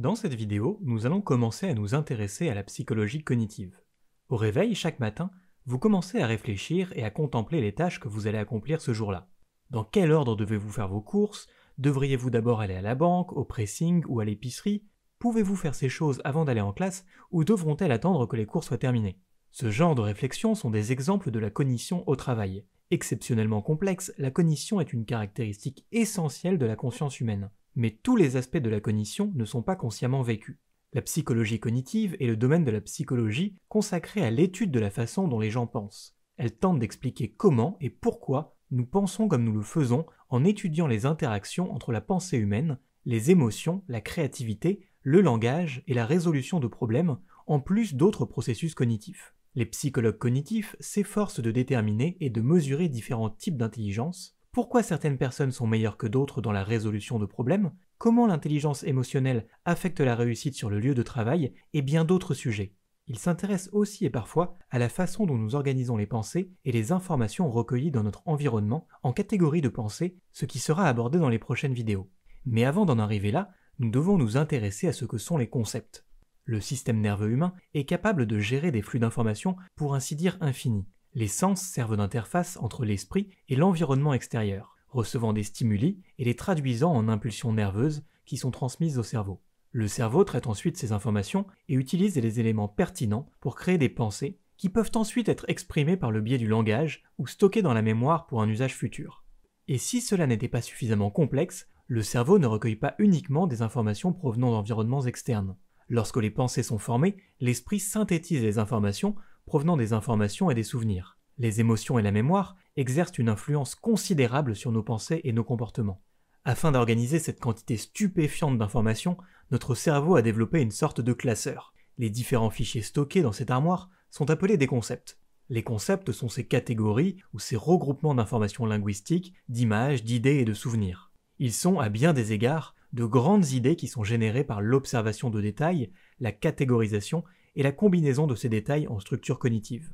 Dans cette vidéo, nous allons commencer à nous intéresser à la psychologie cognitive. Au réveil, chaque matin, vous commencez à réfléchir et à contempler les tâches que vous allez accomplir ce jour-là. Dans quel ordre devez-vous faire vos courses? Devriez-vous d'abord aller à la banque, au pressing ou à l'épicerie? Pouvez-vous faire ces choses avant d'aller en classe ou devront-elles attendre que les cours soient terminés? Ce genre de réflexions sont des exemples de la cognition au travail. Exceptionnellement complexe, la cognition est une caractéristique essentielle de la conscience humaine. Mais tous les aspects de la cognition ne sont pas consciemment vécus. La psychologie cognitive est le domaine de la psychologie consacré à l'étude de la façon dont les gens pensent. Elle tente d'expliquer comment et pourquoi nous pensons comme nous le faisons en étudiant les interactions entre la pensée humaine, les émotions, la créativité, le langage et la résolution de problèmes, en plus d'autres processus cognitifs. Les psychologues cognitifs s'efforcent de déterminer et de mesurer différents types d'intelligence, pourquoi certaines personnes sont meilleures que d'autres dans la résolution de problèmes, comment l'intelligence émotionnelle affecte la réussite sur le lieu de travail, et bien d'autres sujets. Ils s'intéressent aussi et parfois à la façon dont nous organisons les pensées et les informations recueillies dans notre environnement en catégories de pensée, ce qui sera abordé dans les prochaines vidéos. Mais avant d'en arriver là, nous devons nous intéresser à ce que sont les concepts. Le système nerveux humain est capable de gérer des flux d'informations pour ainsi dire infinis. Les sens servent d'interface entre l'esprit et l'environnement extérieur, recevant des stimuli et les traduisant en impulsions nerveuses qui sont transmises au cerveau. Le cerveau traite ensuite ces informations et utilise les éléments pertinents pour créer des pensées qui peuvent ensuite être exprimées par le biais du langage ou stockées dans la mémoire pour un usage futur. Et si cela n'était pas suffisamment complexe, le cerveau ne recueille pas uniquement des informations provenant d'environnements externes. Lorsque les pensées sont formées, l'esprit synthétise les informations provenant des informations et des souvenirs. Les émotions et la mémoire exercent une influence considérable sur nos pensées et nos comportements. Afin d'organiser cette quantité stupéfiante d'informations, notre cerveau a développé une sorte de classeur. Les différents fichiers stockés dans cette armoire sont appelés des concepts. Les concepts sont ces catégories ou ces regroupements d'informations linguistiques, d'images, d'idées et de souvenirs. Ils sont, à bien des égards, de grandes idées qui sont générées par l'observation de détails, la catégorisation et la combinaison de ces détails en structure cognitive.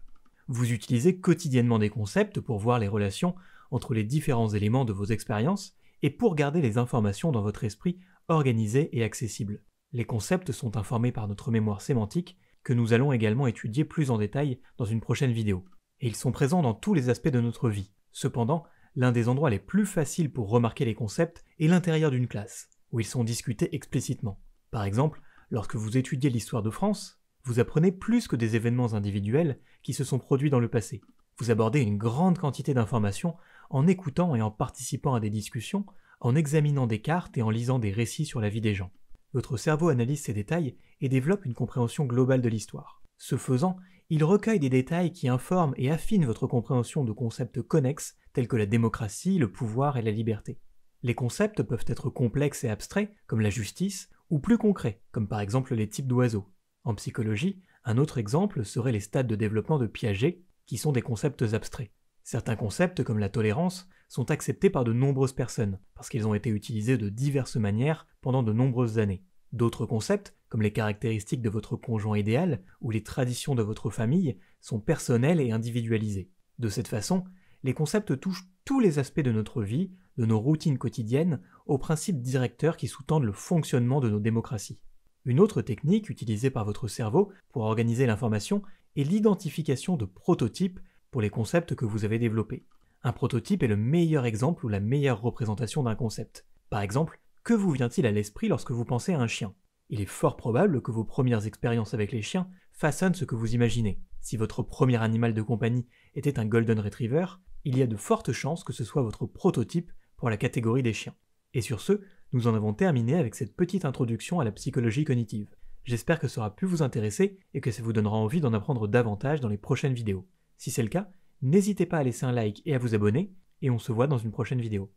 Vous utilisez quotidiennement des concepts pour voir les relations entre les différents éléments de vos expériences et pour garder les informations dans votre esprit organisées et accessibles. Les concepts sont informés par notre mémoire sémantique que nous allons également étudier plus en détail dans une prochaine vidéo. Et ils sont présents dans tous les aspects de notre vie. Cependant, l'un des endroits les plus faciles pour remarquer les concepts est l'intérieur d'une classe où ils sont discutés explicitement. Par exemple, lorsque vous étudiez l'histoire de France, vous apprenez plus que des événements individuels qui se sont produits dans le passé. Vous abordez une grande quantité d'informations en écoutant et en participant à des discussions, en examinant des cartes et en lisant des récits sur la vie des gens. Votre cerveau analyse ces détails et développe une compréhension globale de l'histoire. Ce faisant, il recueille des détails qui informent et affinent votre compréhension de concepts connexes tels que la démocratie, le pouvoir et la liberté. Les concepts peuvent être complexes et abstraits, comme la justice, ou plus concrets, comme par exemple les types d'oiseaux. En psychologie, un autre exemple serait les stades de développement de Piaget, qui sont des concepts abstraits. Certains concepts, comme la tolérance, sont acceptés par de nombreuses personnes, parce qu'ils ont été utilisés de diverses manières pendant de nombreuses années. D'autres concepts, comme les caractéristiques de votre conjoint idéal ou les traditions de votre famille, sont personnels et individualisés. De cette façon, les concepts touchent tous les aspects de notre vie, de nos routines quotidiennes, aux principes directeurs qui sous-tendent le fonctionnement de nos démocraties. Une autre technique utilisée par votre cerveau pour organiser l'information est l'identification de prototypes pour les concepts que vous avez développés. Un prototype est le meilleur exemple ou la meilleure représentation d'un concept. Par exemple, que vous vient-il à l'esprit lorsque vous pensez à un chien? Il est fort probable que vos premières expériences avec les chiens façonnent ce que vous imaginez. Si votre premier animal de compagnie était un Golden Retriever, il y a de fortes chances que ce soit votre prototype pour la catégorie des chiens. Et sur ce, nous en avons terminé avec cette petite introduction à la psychologie cognitive. J'espère que ça aura pu vous intéresser et que ça vous donnera envie d'en apprendre davantage dans les prochaines vidéos. Si c'est le cas, n'hésitez pas à laisser un like et à vous abonner, et on se voit dans une prochaine vidéo.